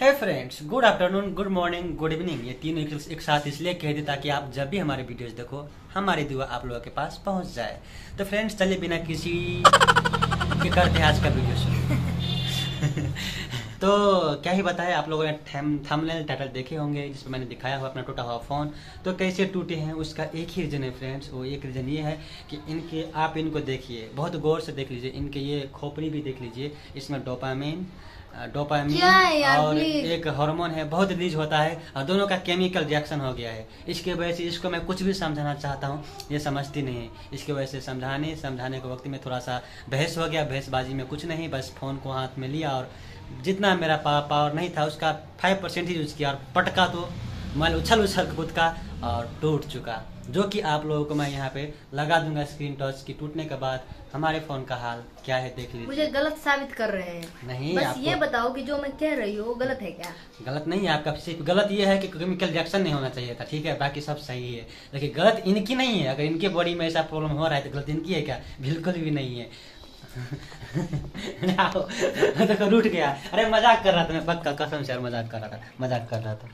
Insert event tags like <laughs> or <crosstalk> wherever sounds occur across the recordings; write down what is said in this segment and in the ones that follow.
है friends good afternoon good morning good evening ये तीनों एक, एक साथ इसलिए कह दी ताकि आप जब भी हमारे वीडियोस देखो हमारी दुआ आप लोगों के पास पहुँच जाए। तो फ्रेंड्स चलिए बिना किसी के करते हैं आज का वीडियो शुरू तो क्या ही बताया आप लोगों ने थंबनेल टाइटल देखे होंगे जिसमें मैंने दिखाया हुआ अपना टूटा हुआ फ़ोन तो कैसे टूटे हैं उसका एक ही रीज़न है फ्रेंड्स वो एक रीज़न ये है कि इनके आप इनको देखिए बहुत गौर से देख लीजिए इनके ये खोपड़ी भी देख लीजिए इसमें डोपामिन डोपामिन और एक हार्मोन है बहुत रिलीज़ होता है और दोनों का केमिकल रिएक्शन हो गया है। इसके वजह से इसको मैं कुछ भी समझाना चाहता हूँ ये समझती नहीं है। इसकी वजह से समझाने समझाने के वक्त में थोड़ा सा बहस हो गया बहसबाजी में कुछ नहीं बस फ़ोन को हाथ में लिया और जितना मेरा पा, पावर नहीं था उसका फाइव परसेंट ही यूज़ किया और पटका तो मैं उछल उछल कूद का और टूट चुका। जो कि आप लोगों को मैं यहाँ पे लगा दूँगा स्क्रीन टच की टूटने के बाद हमारे फ़ोन का हाल क्या है देख लीजिए। मुझे गलत साबित कर रहे हैं। नहीं बस ये बताओ कि जो मैं कह रही हूँ गलत है क्या? गलत नहीं है आपका सिर्फ़ गलत ये है कि केमिकल रिएक्शन नहीं होना चाहिए था ठीक है? बाकी सब सही है। लेकिन गलत इनकी नहीं है। अगर इनके बॉडी में ऐसा प्रॉब्लम हो रहा है तो गलत इनकी है क्या? बिल्कुल भी नहीं है। <laughs> देखो रूठ गया। अरे मज़ाक कर रहा था मैं पक्का कसम से मज़ाक कर रहा था मज़ाक कर रहा था।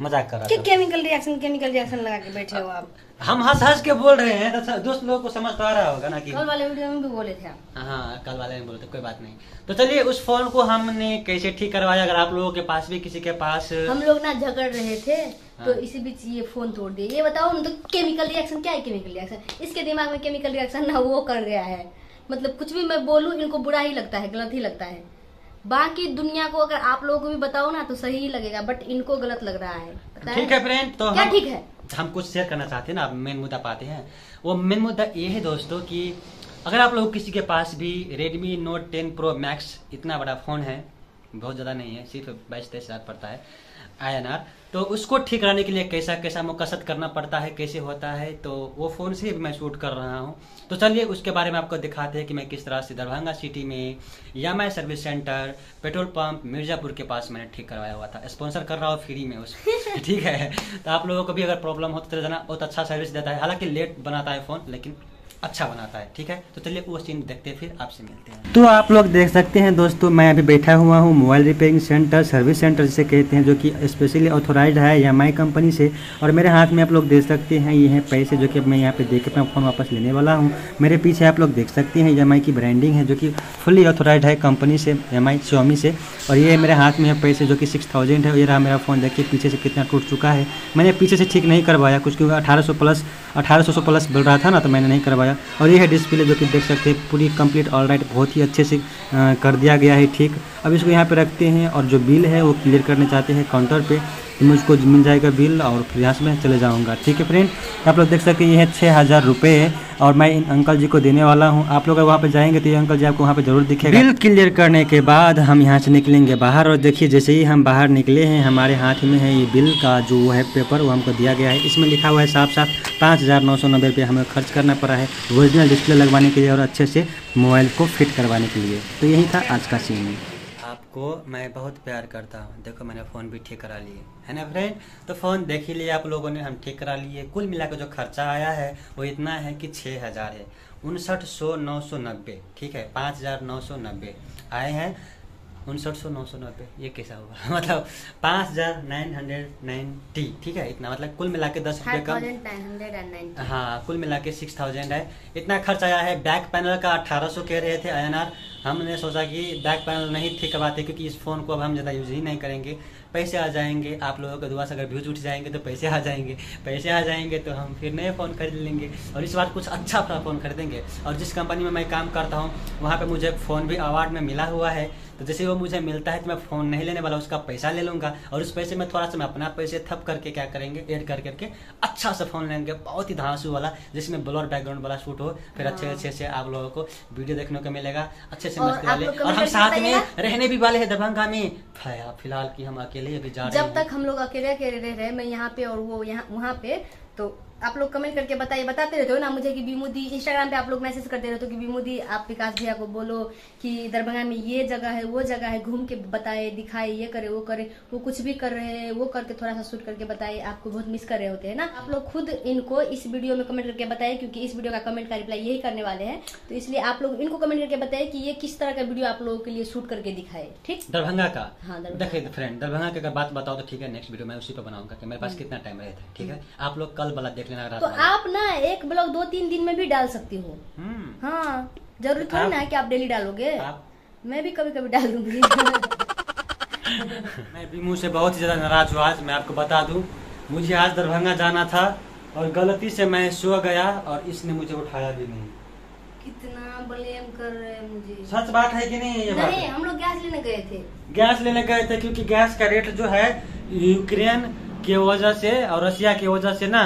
मज़ाक कर रहा था। केमिकल रिएक्शन केमिकल रिएक्शन लगा के बैठे हो आप। हम हंस हंस के बोल रहे हैं तो दोस्त लोगों को समझ तो आ रहा होगा ना कि कल वाले वीडियो में भी बोले थे आप। हाँ कल वाले ने बोले थे कोई बात नहीं। तो चलिए उस फ़ोन को हमने कैसे ठीक करवाया? अगर आप लोगों के पास भी किसी के पास हम लोग ना झगड़ रहे थे हाँ। तो। इसी बीच ये फ़ोन तोड़ दिए ये बताओ ना तो केमिकल रिएक्शन क्या है केमिकल रिएक्शन इसके दिमाग में केमिकल रिएक्शन ना वो कर गया है। मतलब कुछ भी मैं बोलूँ इनको बुरा ही लगता है गलत ही लगता है। बाकी दुनिया को अगर आप लोगों को भी बताओ ना तो सही लगेगा बट इनको गलत लग रहा है। ठीक है फ्रेंड तो क्या ठीक है? हम कुछ शेयर करना चाहते हैं ना आप मेन मुद्दा पाते हैं। वो मेन मुद्दा ये है दोस्तों कि अगर आप लोग किसी के पास भी Redmi Note ten Pro Max इतना बड़ा फ़ोन है बहुत ज़्यादा नहीं है सिर्फ़ बाईस तेईस हज़ार पड़ता है आईएनआर तो उसको ठीक कराने के लिए कैसा कैसा मुकसद करना पड़ता है कैसे होता है तो वो फ़ोन से भी मैं शूट कर रहा हूँ। तो चलिए उसके बारे में आपको दिखाते हैं कि मैं किस तरह से दरभंगा सिटी में यामाई service centre petrol pump Mirzapur के पास मैंने ठीक करवाया हुआ था। स्पॉन्सर कर रहा हूँ फ्री में उस <laughs> ठीक है? तो आप लोगों को भी अगर प्रॉब्लम हो तो चले जाना। बहुत अच्छा सर्विस देता है। हालाँकि लेट बनाता है फ़ोन लेकिन अच्छा बनाता है, ठीक है? तो चलिए वो सीन देखते हैं, फिर आपसे मिलते हैं। तो आप लोग देख सकते हैं दोस्तों, मैं अभी बैठा हुआ हूँ mobile repairing centre service centre जिसे कहते हैं, जो कि स्पेशली ऑथोराइज है एम कंपनी से। और मेरे हाथ में आप लोग देख सकते हैं, ये हैं पैसे जो कि मैं यहाँ पे देख के अपना फ़ोन वापस लेने वाला हूँ। मेरे पीछे आप लोग देख सकते हैं एम की ब्रांडिंग है, जो कि फुली ऑथोराइज है कंपनी से एम आई से। और ये मेरे हाथ में है पैसे, जो कि सिक्स थाउज़ेंड है। ये रहा मेरा फ़ोन देखिए पीछे से कितना टूट चुका है। मैंने पीछे से ठीक नहीं करवाया, कुछ क्योंकि अठारह सौ प्लस अठारह सौ प्लस बोल रहा था ना तो मैंने नहीं करवाया। और ये है डिस्प्ले जो कि देख सकते हैं, पूरी कंप्लीट ऑल राइट बहुत ही अच्छे से कर दिया गया है, ठीक। अब इसको यहाँ पे रखते हैं और जो बिल है वो क्लियर करने चाहते हैं काउंटर पे। मुझको मिल जाएगा बिल और फिर यहाँ से मैं चले जाऊँगा। ठीक है फ्रेंड? आप लोग देख सकते हैं ये है छः हज़ार रुपये और मैं इन अंकल जी को देने वाला हूँ। आप लोग अगर वहाँ पे जाएँगे तो ये अंकल जी आपको वहाँ पे ज़रूर दिखेगा। बिल क्लियर करने के बाद हम यहाँ से निकलेंगे बाहर और देखिए, जैसे ही हम बाहर निकले हैं, हमारे हाथ में है ये बिल का जो है पेपर, वो हमको दिया गया है। इसमें लिखा हुआ है साफ़ साफ़ पाँच हज़ार नौ सौ नब्बे रुपये हमें खर्च करना पड़ा है ओरिजिनल डिस्प्ले लगवाने के लिए और अच्छे से मोबाइल को फिट करवाने के लिए। तो यही था आज का सीन आपको मैं बहुत प्यार करता हूँ। देखो, मैंने फ़ोन भी ठीक करा लिए। है ना फ्रेंड तो फ़ोन देख ही लिया आप लोगों ने, हम ठीक करा लिए। कुल मिलाकर जो खर्चा आया है, वो इतना है कि छः हज़ार है। उनसठ सौ नौ सौ नब्बे, ठीक है? पाँच हज़ार नौ सौ नब्बे आए हैं। उनसठ सौ नौ सौ नब्बे। ये कैसा हुआ <laughs> मतलब पाँच हज़ार नाइन हंड्रेड नाइन्टी ठीक है? इतना मतलब कुल मिला के दस रुपये कम। हाँ कुल मिला के सिक्स थाउज़ेंड है। इतना खर्च आया है। बैक पैनल का अठारह सौ कह रहे थे INR हमने सोचा कि बैक पैनल नहीं ठीक करवाते क्योंकि इस फ़ोन को अब हम ज़्यादा यूज़ ही नहीं करेंगे। पैसे आ जाएँगे। आप लोगों के दुआ से अगर व्यूज़ उठ जाएँगे तो पैसे आ जाएँगे। पैसे आ जाएँगे तो हम फिर नए फ़ोन खरीद लेंगे। और इस बार कुछ अच्छा अपना फ़ोन खरीदेंगे। और जिस कंपनी में मैं काम करता हूँ वहाँ पे मुझे फ़ोन भी अवार्ड में मिला हुआ है। तो जैसे वो मुझे मिलता है तो मैं फ़ोन नहीं लेने वाला उसका पैसा ले लूँगा और उस पैसे में थोड़ा सा मैं अपना पैसे थप करके क्या करेंगे एड कर करके अच्छा सा फ़ोन लेंगे बहुत ही धांसू वाला जिसमें ब्लर बैकग्राउंड वाला शूट हो फिर अच्छे हाँ। अच्छे से आप लोगों को वीडियो देखने को मिलेगा अच्छे से मस्ती वाले। और हम साथ में रहने भी वाले हैं दरभंगा में। फिलहाल- फ़िलहाल की हम अकेले अभी जा रहे हैं। जब तक हम लोग अकेले अकेले रह रहे मैं यहाँ पे और वो यहाँ वहाँ पे तो आप लोग कमेंट करके बताइए बताते रहते हो ना मुझे कि बीमोदी इंस्टाग्राम पे आप लोग मैसेज करते रहते हो कि बीमोदी आप विकास भैया को बोलो कि दरभंगा में ये जगह है वो जगह है घूम के बताए दिखाए ये करे वो करे वो कुछ भी कर रहे हैं वो करके थोड़ा सा शूट करके बताए आपको बहुत मिस कर रहे होते हैं ना। आप लोग खुद इनको इस वीडियो में कमेंट करके बताए क्योंकि इस वीडियो का कमेंट का रिप्लाई यही करने वाले हैं। तो इसलिए आप लोग इनको कमेंट करके बताए कि ये किस तरह का वीडियो आप लोगों के लिए शूट करके दिखाए ठीक? दरभंगा का? हाँ। देखिए फ्रेंड दरभंगा की अगर बात बताओ तो ठीक है नेक्स्ट वीडियो मैं उसी पे बनाऊँगा कि मेरे पास कितना टाइम रहता है ठीक है? आप लोग कल वाला देख लेना रात तो आप ना एक ब्लॉग दो तीन दिन में भी डाल सकती हो। हम्म। हाँ ज़रूरी थोड़ी आप- ना है कि आप डेली डालोगे। आप मैं भी कभी कभी डाल दूँगी <laughs> मैं बीमू से बहुत ही ज़्यादा नाराज़ हुआ आज मैं आपको बता दूँ। मुझे आज दरभंगा जाना था और गलती से मैं सो गया और इसने मुझे उठाया भी नहीं। कितना ब्लेम कर रहे हैं मुझे। सच बात है कि नहीं ये बात? नहीं हम लोग गैस लेने गए थे। गैस लेने गए थे क्योंकि गैस का रेट जो है यूक्रेन के वजह से और रशिया की वजह से ना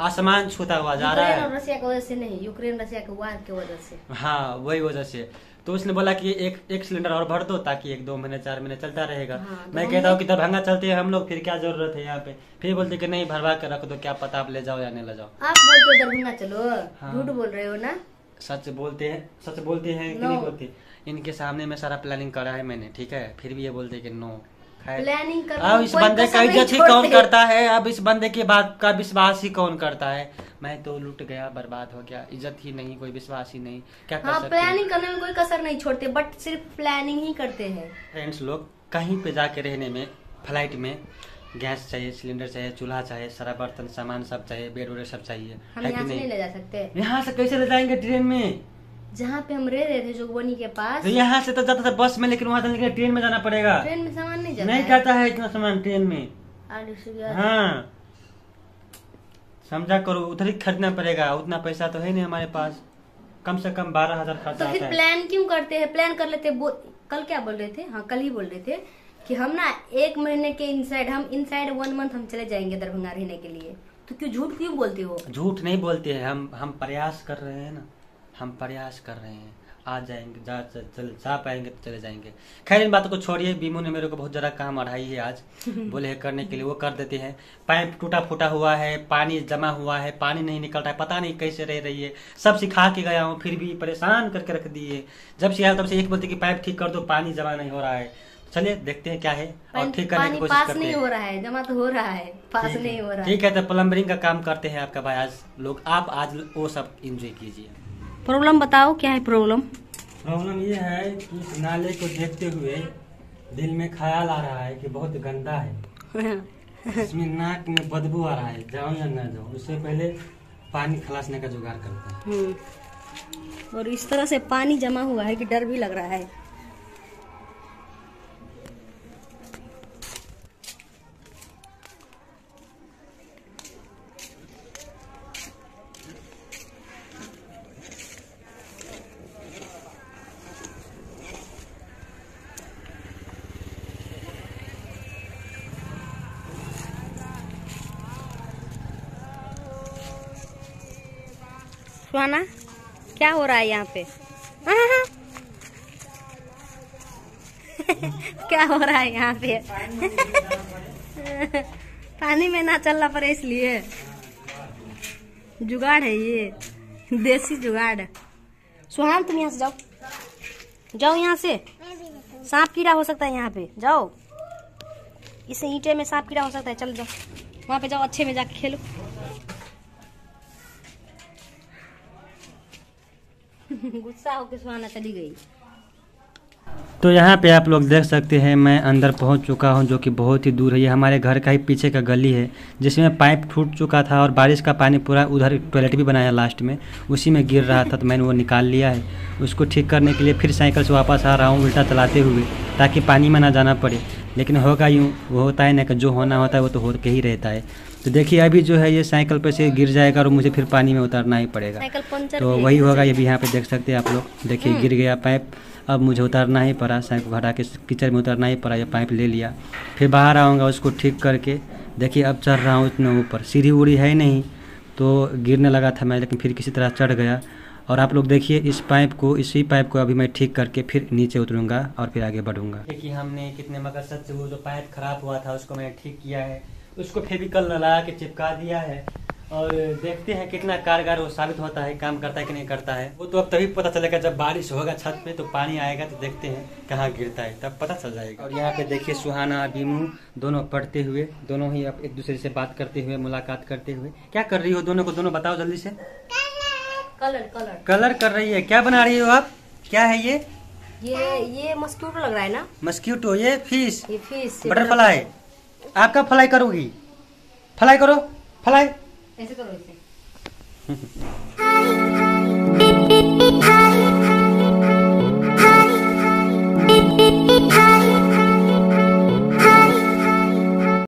आसमान छूता हुआ जा रहा है। रशिया की वजह से नहीं यूक्रेन रशिया के वार की वजह से। हाँ वही वजह से। तो उसने बोला कि एक एक सिलेंडर और भर दो ताकि एक दो महीने चार महीने चलता रहेगा। हाँ, तो मैं कहता हूँ कि दरभंगा चलते हैं हम लोग फिर क्या ज़रूरत है यहाँ पे? फिर बोलते कि नहीं भरवा के रख दो क्या पता आप ले जाओ या नहीं ले जाओ। आप बोलते हो दरभंगा चलो हाँ। झूठ बोल रहे हो ना? सच बोलते हैं सच बोलते हैं कि नहीं बोलते? इनके सामने में सारा प्लानिंग करा है मैंने ठीक है? फिर भी ये बोलते हैं कि नो प्लानिंग कर अब इस बंदे का इज़्ज़त ही कौन करता है? अब इस बंदे की बात का विश्वास ही कौन करता है? मैं तो लुट गया बर्बाद हो गया इज़्ज़त ही नहीं कोई विश्वास ही नहीं। क्या हाँ सकते हैं? प्लानिंग करने में कोई कसर नहीं छोड़ते बट सिर्फ़ प्लानिंग ही करते हैं। फ्रेंड्स लोग कहीं पे जाके रहने में फ़्लाइट में गैस चाहिए सिलेंडर चाहिए चूल्हा चाहिए सारा बर्तन सामान सब चाहिए बेड वेड सब चाहिए हम यहाँ से नहीं? ले जा सकते। यहाँ से कैसे ले जाएँगे ट्रेन में? जहाँ पे हम रह रहे थे जोगबनी के पास। तो यहाँ से तो जाता था बस में लेकिन वहाँ से लेकिन ट्रेन में जाना पड़ेगा। ट्रेन में सामान नहीं जाता नहीं। करता है इतना सामान ट्रेन में। हाँ। समझा करो उधर ही खरीदना पड़ेगा उतना पैसा तो है नहीं हमारे पास। कम से कम बारह हज़ार तो खर्चा फिर प्लान क्यों करते हैं? प्लान कर लेते बो... कल क्या बोल रहे थे? हाँ कल ही बोल रहे थे कि हम ना एक महीने के इनसाइड हम इनसाइड वन मंथ हम चले जाएँगे दरभंगा रहने के लिए। तो क्यों झूठ क्यों बोलते हो? झूठ नहीं बोलते हैं हम हम प्रयास कर रहे हैं ना। हम प्रयास कर रहे हैं। आ जाएँगे जा चल, चल जा पाएँगे तो चले जाएँगे। खैर इन बातों को छोड़िए। बीमू ने मेरे को बहुत जरा काम अढ़ाई है आज। <laughs> बोले है करने के लिए वो कर देते हैं। पाइप टूटा फूटा हुआ है पानी जमा हुआ है पानी नहीं निकल रहा है पता नहीं कैसे रह रही है। सब सिखा के गया हूँ फिर भी परेशान करके रख दिए। जब से आया तब से एक बोलते कि पाइप ठीक कर दो पानी जमा नहीं हो रहा है। चलिए देखते हैं क्या है और ठीक करने की कोशिश करते नहीं हैं। हो रहा है जमा तो हो रहा है पास। नहीं हो रहा है। ठीक है तो प्लम्बरिंग का काम करते हैं आपका भाई। आज लोग आप आज वो सब इंजॉय कीजिए। प्रॉब्लम बताओ क्या है प्रॉब्लम प्रॉब्लम ये है कि इस नाले को देखते हुए दिल में ख्याल आ रहा है कि बहुत गंदा है। <laughs> इसमें नाक में बदबू आ रहा है जाओ या ना जाओ उससे पहले पानी खलासने का जुगाड़ करते हैं। हम्म। और इस तरह से पानी जमा हुआ है कि डर भी लग रहा है। सुहाना, क्या हो रहा है यहाँ पे। <laughs> क्या हो रहा है यहाँ पे? <laughs> पानी में ना चलना पड़े इसलिए। जुगाड़ है ये। देसी जुगाड़। सुहान, तुम यहाँ से जाओ। जाओ यहाँ से। सांप कीड़ा हो सकता है यहाँ पे। जाओ। इस ईंटे में सांप कीड़ा हो सकता है। चल जाओ। वहाँ पे जाओ, अच्छे में जाके खेलो। <laughs> गुस्सा होके सुहाना चली गई। तो यहाँ पे आप लोग देख सकते हैं, मैं अंदर पहुँच चुका हूँ, जो कि बहुत ही दूर है। ये हमारे घर का ही पीछे का गली है, जिसमें पाइप टूट चुका था और बारिश का पानी पूरा उधर टॉयलेट भी बनाया लास्ट में, उसी में गिर रहा था तो मैंने वो निकाल लिया है। उसको ठीक करने के लिए फिर साइकिल से वापस आ रहा हूँ, उल्टा चलाते हुए, ताकि पानी में ना जाना पड़े। लेकिन होगा यूँ वो होता है ना कि जो होना होता है वो तो हो के ही रहता है। तो देखिए अभी जो है ये साइकिल पे से गिर जाएगा और मुझे फिर पानी में उतारना ही पड़ेगा। तो वही होगा ये भी यहाँ पे देख सकते हैं आप लोग। देखिए गिर गया पाइप अब मुझे उतारना ही पड़ा साइकिल को हटा के कीचड़ में उतारना ही पड़ा ये पाइप ले लिया। फिर बाहर आऊँगा उसको ठीक करके। देखिए अब चढ़ रहा हूँ इतना ऊपर। सीढ़ी उड़ी है नहीं तो गिरने लगा था मैं लेकिन फिर किसी तरह चढ़ गया। और आप लोग देखिए इस पाइप को इसी पाइप को अभी मैं ठीक करके फिर नीचे उतरूँगा और फिर आगे बढ़ूँगा। देखिए हमने कितने मकसद से वो जो पाइप खराब हुआ था उसको मैंने ठीक किया है। उसको फेविकल लगा के चिपका दिया है। और देखते हैं कितना कारगर वो साबित होता है काम करता है कि नहीं करता है। वो तो अब तभी पता चलेगा जब बारिश होगा छत पे तो पानी आएगा तो देखते हैं कहाँ गिरता है तब पता चल जाएगा। और यहाँ पे देखिए सुहाना बीमू दोनों पढ़ते हुए दोनों ही अब एक दूसरे से बात करते हुए मुलाकात करते हुए। क्या कर रही हो? दोनों को दोनों बताओ जल्दी से। Colour colour. कलर कर रही है। क्या बना रही हो आप? क्या है ये? ये ये मस्क्यूटो लग रहा है ना? मस्क्यूटो ये फ़िश। ये फ़िश बटरफ्लाई आपका फ्लाई। करोगी? फ्लाई करो फ्लाई। ऐसे करो ऐसे <laughs>